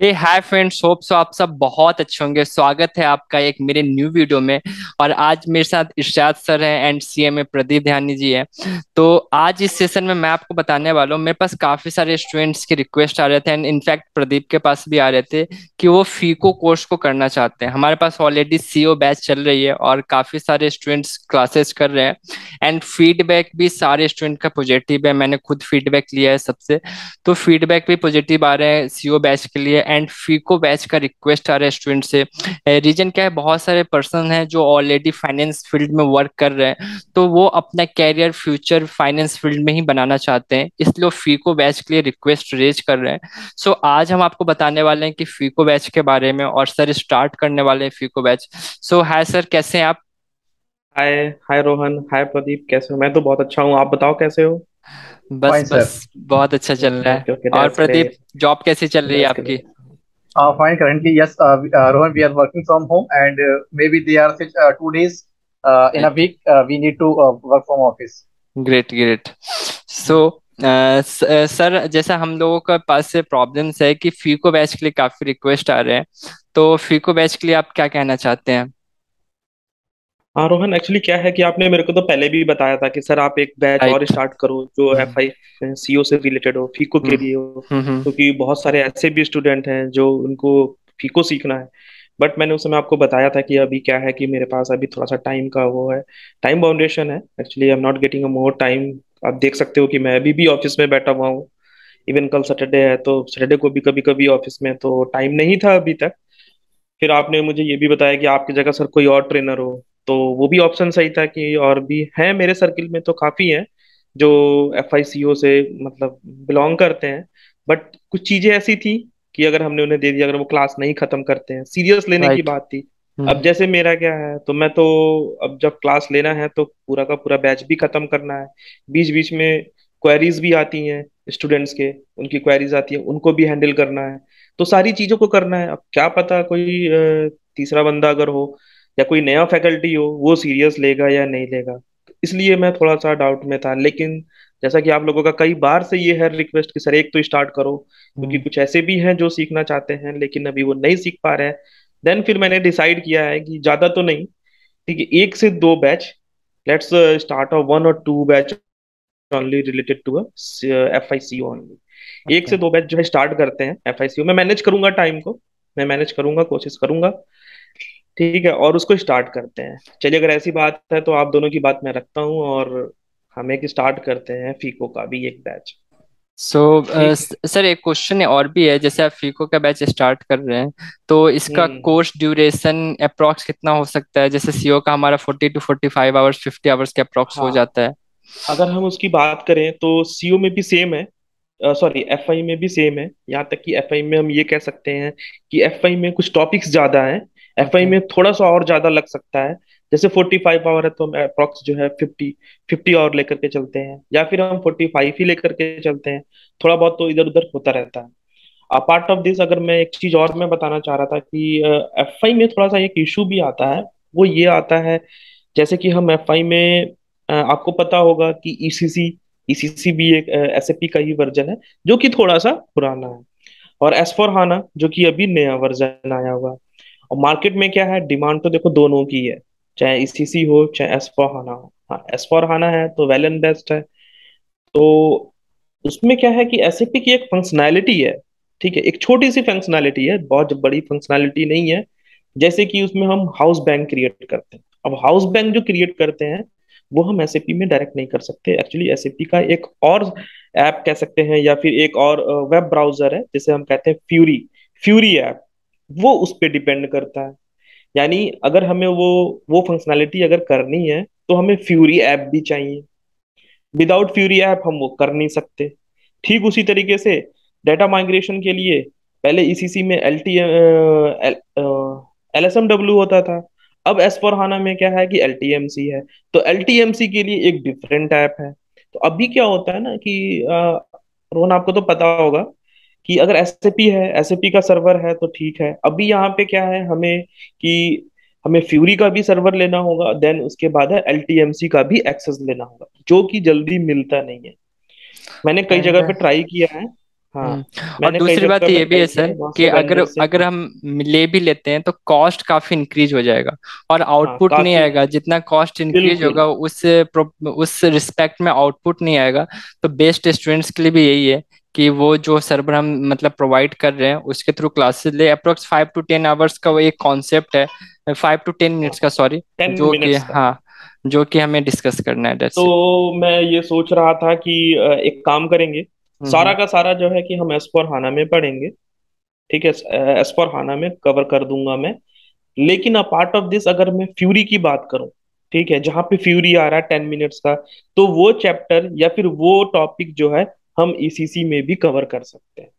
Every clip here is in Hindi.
हाय फ्रेंड्स होप सो आप सब बहुत अच्छे होंगे। स्वागत है आपका एक मेरे न्यू वीडियो में। और आज मेरे साथ इर्शाद सर हैं एंड सीएमए प्रदीप ध्यानी जी है। तो आज इस सेशन में मैं आपको बताने वाला हूँ। मेरे पास काफ़ी सारे स्टूडेंट्स के रिक्वेस्ट आ रहे थे एंड इनफैक्ट प्रदीप के पास भी आ रहे थे कि वो फीको कोर्स को करना चाहते हैं। हमारे पास ऑलरेडी सीओ बैच चल रही है और काफ़ी सारे स्टूडेंट्स क्लासेस कर रहे हैं। एंड फीडबैक भी सारे स्टूडेंट का पॉजिटिव है। मैंने खुद फीडबैक लिया है सबसे। तो फीडबैक भी पॉजिटिव आ रहे हैं सीओ बैच के लिए एंड फीको बैच का रिक्वेस्ट आ रहा है स्टूडेंट से। रीजन क्या है? बहुत सारे पर्सन हैं जो ऑलरेडी फाइनेंस फ़ील्ड में वर्क कर रहे हैं तो वो अपना कैरियर फ्यूचर फाइनेंस फ़ील्ड में ही बनाना चाहते हैं इसलिए वो फीको बैच के लिए रिक्वेस्ट रेज कर रहे हैं। सो so, आज हम आपको बताने वाले हैं कि फीको बैच के बारे में और सर स्टार्ट करने वाले हैं फीको बैच सो हाय सर कैसे हैं आप? हाय हाय रोहन हाय प्रदीप कैसे हो? मैं तो बहुत अच्छा हूँ आप बताओ कैसे हो? बस बस बहुत अच्छा चल रहा है। और प्रदीप जॉब कैसी चल रही है आपकी? Uh, fine currently yes uh, uh, Rohan we are working from home and uh, maybe they are uh, two days uh, in a week uh, we need to uh, work from office Great, great. So. Sir जैसा हम लोगों के पास से प्रॉब्लम्स है कि फीको बैच के लिए काफ़ी रिक्वेस्ट आ रहे हैं तो फीको बैच के लिए आप क्या कहना चाहते हैं हाँ रोहन एक्चुअली क्या है कि आपने मेरे को तो पहले भी बताया था कि सर आप एक बैच और स्टार्ट करो जो एफ़ आई सीओ से रिलेटेड हो फीको के हम्म। लिए हो। हम्म हम्म, क्योंकि बहुत सारे ऐसे भी स्टूडेंट हैं जो उनको फीको सीखना है। बट मैंने उस समय आपको बताया था कि अभी क्या है कि मेरे पास अभी थोड़ा सा टाइम का वो है। टाइम बाउंडेशन है। Actually I am not getting a more time आप देख सकते हो कि मैं अभी भी ऑफ़िस में बैठा हुआ हूँ। इवन कल सैटरडे है तो सैटरडे को भी कभी कभी ऑफ़िस में तो टाइम नहीं था अभी तक। फिर आपने मुझे ये भी बताया कि आपकी जगह सर कोई और ट्रेनर हो। तो वो भी ऑप्शन सही था कि और भी हैं मेरे सर्किल में तो काफ़ी हैं जो एफ़ सी मतलब बिलोंग करते हैं। बट कुछ चीज़ें ऐसी थी कि अगर हमने उन्हें दे दिया अगर वो क्लास नहीं खत्म करते हैं। सीरियस लेने की बात थी। अब हम्म जैसे मेरा क्या है तो मैं तो अब जब क्लास लेना है तो पूरा का पूरा बैच भी खत्म करना है। बीच बीच में क्वेरीज भी आती हैं स्टूडेंट्स के उनकी क्वेरीज आती है उनको भी हैंडल करना है। तो सारी चीज़ों को करना है। अब क्या पता कोई तीसरा बंदा अगर हो या कोई नया फैकल्टी हो वो सीरियस लेगा या नहीं लेगा? इसलिए मैं थोड़ा सा डाउट में था लेकिन जैसा कि आप लोगों का कई बार से ये है रिक्वेस्ट कि सर एक तो स्टार्ट करो क्योंकि हम्म। कुछ ऐसे भी हैं जो सीखना चाहते हैं लेकिन अभी वो नहीं सीख पा रहे हैं। देन फिर मैंने डिसाइड किया है कि ज़्यादा तो नहीं ठीक है एक से दो batch let's start of one और two batch only related to F I C only एक से दो बैच जो है स्टार्ट करते हैं एफ़ आई सी मैं मैनेज करूँगा टाइम को मैं मैनेज करूँगा कोशिश करूँगा ठीक है और उसको स्टार्ट करते हैं। चलिए अगर ऐसी बात है तो आप दोनों की बात मैं रखता हूँ और हम एक स्टार्ट करते हैं फीको का भी एक बैच सो सर एक क्वेश्चन और भी है जैसे आप फीको का बैच स्टार्ट कर रहे हैं तो इसका कोर्स ड्यूरेशन अप्रोक्स कितना हो सकता है? जैसे सीओ का हमारा forty two forty five hours fifty hours के अप्रोक्स हो हाँ। जाता है। अगर हम उसकी बात करें तो सीओ में भी सेम है। सॉरी एफआई में भी सेम है। यहाँ तक कि एफआई में हम ये कह सकते हैं कि एफआई में कुछ टॉपिक्स ज़्यादा हैं एफआई आई में थोड़ा सा और ज़्यादा लग सकता है। जैसे फोर्टी फाइव आवर है तो हम अप्रोक्स जो है फिफ्टी फिफ्टी आवर लेकर के चलते हैं। या फिर हम फोर्टी फाइव ही लेकर के चलते हैं। थोड़ा बहुत तो इधर उधर होता रहता है। अपार्ट ऑफ़ दिस अगर मैं एक चीज़ और मैं बताना चाह रहा था कि एफआई में थोड़ा सा एक इशू भी आता है। वो ये आता है जैसे कि हम एफआई में अ, आपको पता होगा कि ईसीसी ईसीसी भी एक एसएपी का ही वर्जन है जो कि थोड़ा सा पुराना है। और एस फॉर हाना जो कि अभी नया वर्जन आया हुआ है। और मार्केट में क्या है? डिमांड तो देखो दोनों की है, चाहे ईसीसी हो, चाहे एस फॉर हाना हो। हाँ एस हाना है तो वेल एंड बेस्ट है। तो उसमें क्या है कि एसएपी की एक फंक्शनैलिटी है, ठीक है? एक छोटी सी फंक्शनैलिटी है, बहुत बड़ी फंक्शनैलिटी नहीं है, जैसे कि उसमें हम हाउस बैंक क्रिएट करते हैं। अब हाउस बैंक जो क्रिएट करते हैं, वो हम एसएपी में डायरेक्ट नहीं कर सकते। एक्चुअली एसएपी का एक और ऐप कह सकते हैं या फिर एक और वेब ब्राउज़र है, जिसे हम कहते हैं फ्यूरी फ्यूरी ऐप वो उस पर डिपेंड करता है। यानी अगर हमें वो वो फंक्शनैलिटी अगर करनी है तो हमें फ्यूरी ऐप भी चाहिए। विदाउट फ्यूरी ऐप हम वो कर नहीं सकते। ठीक उसी तरीके से डेटा माइग्रेशन के लिए पहले ईसीसी में L T L S M W होता था। अब एस फोर हाना में क्या है कि एल टी एम सी है। तो एल टी एम सी के लिए एक डिफरेंट ऐप है। तो अभी क्या होता है ना कि रोहन, आपको तो पता होगा कि अगर एसएपी है एसएपी का सर्वर है तो ठीक है। अभी यहाँ पे क्या है हमें कि हमें फ्यूरी का भी सर्वर लेना होगा देन उसके बाद है एलटीएमसी का भी एक्सेस लेना होगा जो कि जल्दी मिलता नहीं है। मैंने कई जगह पे ट्राई किया है। हाँ हम्म और दूसरी बात ये भी है सर कि अगर अगर हम ले भी लेते हैं तो कॉस्ट काफ़ी इंक्रीज हो जाएगा और आउटपुट हाँ नहीं आएगा। जितना कॉस्ट इंक्रीज होगा उस उस रिस्पेक्ट में आउटपुट नहीं आएगा। तो बेस्ट स्टूडेंट्स के लिए भी यही है कि वो जो सर्वर हम मतलब प्रोवाइड कर रहे हैं उसके थ्रू क्लासेस ले approx five to ten hours का वो एक कॉन्सेप्ट है फाइव टू टेन मिनट्स का सॉरी जो कि हाँ जो कि हमें डिस्कस करना है तो मैं ये सोच रहा था कि एक काम करेंगे। सारा हम्म। का सारा जो है कि हम एस फॉर हाना में पढ़ेंगे ठीक है? एसपोर हाना में कवर कर दूँगा मैं। लेकिन अ पार्ट ऑफ़ दिस अगर मैं फ्यूरी की बात करूँ ठीक है? जहाँ पे फ्यूरी आ रहा है टेन मिनट्स का तो वो चैप्टर या फिर वो टॉपिक जो है हम ईसीसी में भी कवर कर सकते हैं।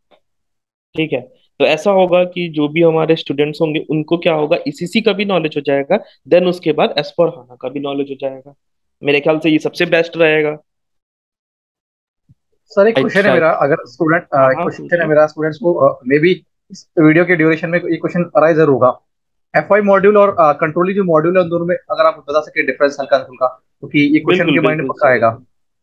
ठीक है? तो ऐसा होगा कि जो भी हमारे स्टूडेंट्स होंगे उनको क्या होगा? ईसीसी का भी नॉलेज हो जाएगा देन उसके बाद एस फॉर हाना का भी नॉलेज हो जाएगा। मेरे ख्याल से ये सबसे बेस्ट रहेगा। सर एक क्वेश्चन है अच्छा मेरा। अगर स्टूडेंट हाँ एक हाँ क्वेश्चन है मेरा स्टूडेंट्स को मे बी इस वीडियो के ड्यूरेशन में ये क्वेश्चन अराइज ज़रूर होगा। एफ़ आई मॉड्यूल और कंट्रोलिंग जो मॉड्यूल है उन दोनों में अगर आप बता सके डिफरेंस हल्का हल्का क्योंकि ये क्वेश्चन उनके माइंड में पक्का आएगा।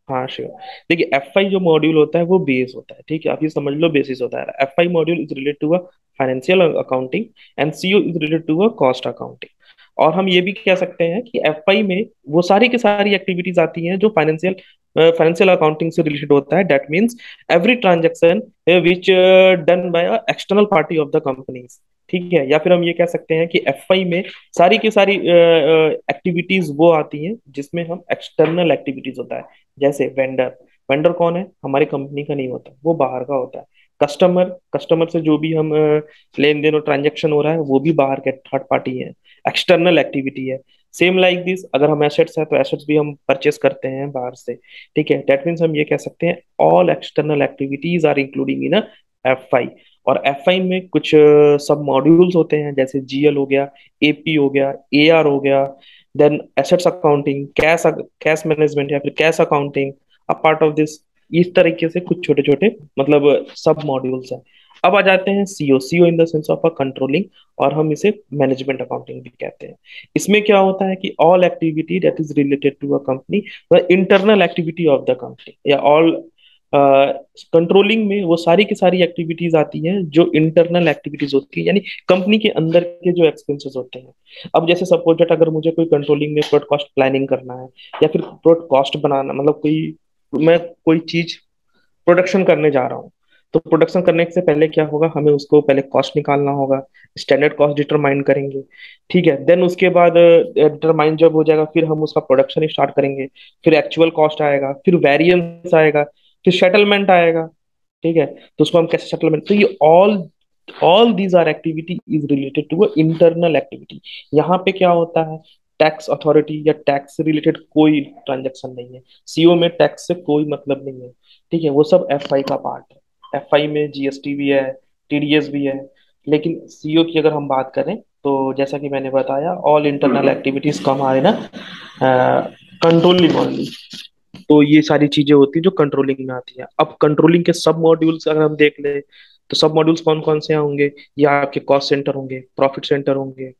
हाँ श्योर देखिए एफ़ आई जो मॉड्यूल होता है, वो बेस होता है, ठीक है? आप ये समझ लो बेसिस होता है। F I module is related to a financial accounting and CO is related to a cost accounting और हम ये भी कह सकते हैं कि एफ़ आई में वो सारी की सारी एक्टिविटीज़ आती हैं जो फाइनेंशियल फाइनेंशियल अकाउंटिंग से रिलेटेड होता है। That means every transaction which done by external party of the companies ठीक है? या फिर हम ये कह सकते हैं कि एफ़ आई में सारी की सारी एक्टिविटीज़ वो आती हैं जिसमें हम एक्सटर्नल एक्टिविटीज़ होता है। जैसे वेंडर वेंडर कौन है? हमारी कंपनी का नहीं होता। वो बाहर का होता है। कस्टमर कस्टमर से जो भी हम लेन देन और ट्रांजेक्शन हो रहा है, वो भी बाहर के थर्ड पार्टी है। एक्सटर्नल एक्टिविटी है। सेम लाइक दिस अगर हम एसेट्स है तो एसेट्स भी हम परचेस करते हैं बाहर से। ठीक है? दैट मीन्स हम ये कह सकते हैं all external activities are including in F I और एफ़ आई में कुछ सब मॉड्यूल्स होते हैं, जैसे जीएल हो गया एपी हो गया एआर हो गया then assets accounting cash cash management या फिर cash accounting a part of this इस तरीके से कुछ छोटे छोटे मतलब सब मॉड्यूल्स हैं। अब आ जाते हैं CO CO in the sense of a controlling और हम इसे मैनेजमेंट अकाउंटिंग भी कहते हैं। इसमें क्या होता है कि all activity that is related to a company internal activity of the company या ऑल कंट्रोलिंग में वो सारी की सारी एक्टिविटीज़ आती हैं, जो इंटरनल एक्टिविटीज़ होती है, यानी कंपनी के अंदर के जो एक्सपेंसेस होते हैं। अब जैसे सपोज़ दैट अगर मुझे कोई कंट्रोलिंग में प्रोडक्ट कॉस्ट प्लानिंग करना है, या फिर प्रोडक्ट कॉस्ट बनाना मतलब कोई, मैं कोई चीज़ प्रोडक्शन करने जा रहा हूँ तो प्रोडक्शन करने से पहले क्या होगा, हमें उसको पहले कॉस्ट निकालना होगा स्टैंडर्ड कॉस्ट डिटरमाइन करेंगे। ठीक है देन उसके बाद डिटरमाइन जब हो जाएगा, फिर हम उसका प्रोडक्शन स्टार्ट करेंगे, फिर एक्चुअल कॉस्ट आएगा, फिर वेरिएंस आएगा फिर सेटलमेंट आएगा ठीक है? तो उसको हम कैसे सेटलमेंट तो ये all all these are activity is related to internal activity यहाँ पे क्या होता है? टैक्स अथॉरिटी या टैक्स से रिलेटेड कोई ट्रांजेक्शन नहीं है। सीओ में टैक्स से कोई मतलब नहीं है। ठीक है? वो सब एफ़ आई का पार्ट है। एफ़ आई में जीएसटी भी है टीडीएस भी है। लेकिन सीओ की अगर हम बात करें तो जैसा कि मैंने बताया ऑल इंटरनल एक्टिविटीज़ का हमारे ना कंट्रोलिंग ओनली तो ये सारी चीज़ें होती है जो कंट्रोलिंग में आती है। अब कंट्रोलिंग के सब मॉड्यूल्स अगर हम देख ले तो सब मॉड्यूल्स कौन कौन से होंगे? या आपके कॉस्ट सेंटर होंगे प्रॉफिट सेंटर होंगे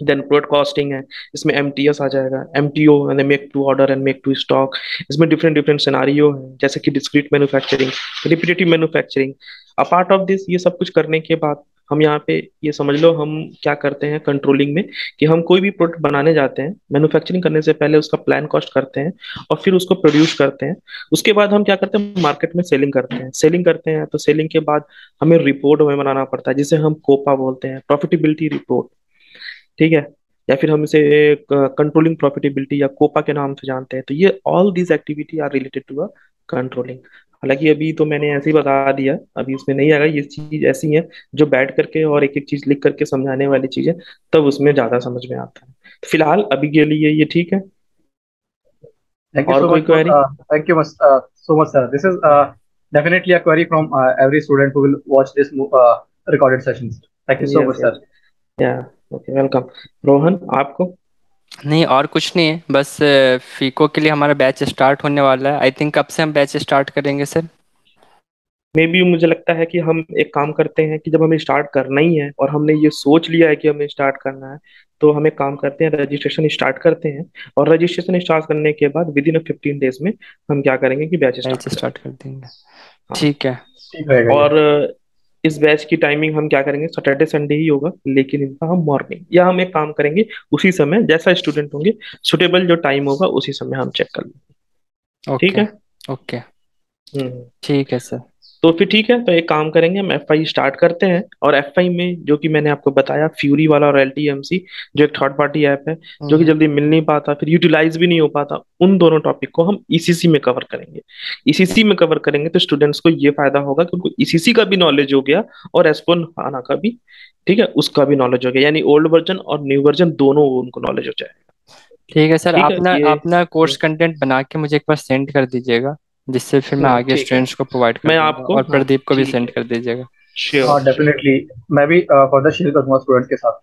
देन प्रोडक्ट कॉस्टिंग है, इसमें एम आ जाएगा M T O make to order and make to stock इसमें डिफरेंट डिफरेंट सिनारियो है, जैसे कि discrete manufacturing repetitive manufacturing apart of this ये सब कुछ करने के बाद हम यहाँ पे, ये समझ लो, हम क्या करते हैं कंट्रोलिंग में कि हम कोई भी प्रोडक्ट बनाने जाते हैं मैन्युफैक्चरिंग करने से पहले उसका प्लान कॉस्ट करते हैं और फिर उसको प्रोड्यूस करते हैं। उसके बाद हम क्या करते हैं मार्केट में सेलिंग करते हैं। सेलिंग करते हैं तो सेलिंग के बाद हमें रिपोर्ट हमें बनाना पड़ता है, जिसे हम कोपा बोलते हैं प्रॉफिटेबिलिटी रिपोर्ट ठीक है? या फिर हम इसे कंट्रोलिंग प्रॉफिटेबिलिटी या कोपा के नाम से जानते हैं। तो ये all these activity are related to a controlling हालाँकि अभी तो मैंने ऐसे ही बता दिया अभी उसमें नहीं आएगा ये चीज़ ऐसी है जो बैठ करके और एक एक चीज़ लिख करके समझाने वाली चीज़ है तब उसमें ज़्यादा समझ में आता है। तो फ़िलहाल अभी के लिए ये ठीक है। रोहन आपको? नहीं और कुछ नहीं है बस फीको के लिए हमारा बैच स्टार्ट होने वाला है। आई थिंक कब से हम बैच स्टार्ट करेंगे सर मे बी मुझे लगता है कि हम एक काम करते हैं कि जब हमें स्टार्ट करना ही है और हमने ये सोच लिया है कि हमें स्टार्ट करना है तो हम एक काम करते हैं रजिस्ट्रेशन स्टार्ट करते हैं और रजिस्ट्रेशन स्टार्ट करने के बाद विद इन फिफ्टीन डेज़ में हम क्या करेंगे कि बैच स्टार्ट कर देंगे। हाँ। ठीक है। और इस बैच की टाइमिंग हम क्या करेंगे? सैटरडे संडे ही होगा लेकिन इनका हम मॉर्निंग या हम एक काम करेंगे उसी समय जैसा स्टूडेंट होंगे सुटेबल जो टाइम होगा उसी समय हम चेक कर लेंगे। ठीक है? Okay hmm. ठीक है सर तो फिर ठीक है तो एक काम करेंगे हम एफ़ आई स्टार्ट करते हैं और एफ़ आई में जो कि मैंने आपको बताया फ्यूरी वाला और एल टी एम सी जो एक थर्ड पार्टी ऐप है जो कि हम्म। जल्दी मिल नहीं पाता फिर यूटिलाइज भी नहीं हो पाता उन दोनों टॉपिक को हम ईसीसी में कवर करेंगे। ईसीसी में कवर करेंगे तो स्टूडेंट्स को ये फ़ायदा होगा कि उनको ईसीसी का भी नॉलेज हो गया और एसपोन आना का भी ठीक है उसका भी नॉलेज हो गया यानी ओल्ड वर्जन और न्यू वर्जन दोनों उनको नॉलेज हो जाएगा। ठीक है सर ठीक आप ना ये अपना कोर्स कंटेंट बना के मुझे एक बार सेंड कर दीजिएगा। जिससे फिर मैं आगे स्टूडेंट्स को प्रोवाइड कर मैं आपको और हाँ प्रदीप को भी सेंड कर दीजिएगा। श्योर हाँ डेफिनेटली मैं भी फर्दर शेयर करूँगा स्टूडेंट के साथ।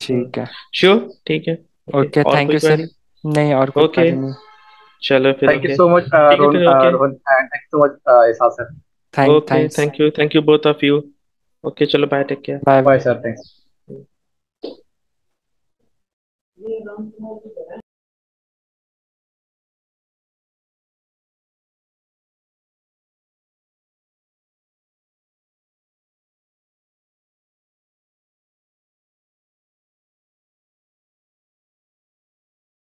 ठीक है। श्योर ठीक है। ओके थैंक यू सर नहीं और कोई ओके चलो फिर thank you so much Rohan Rohan and thank you so much Ehsaas sir thank thank you thank you both of you okay चलो bye take care bye bye sir thanks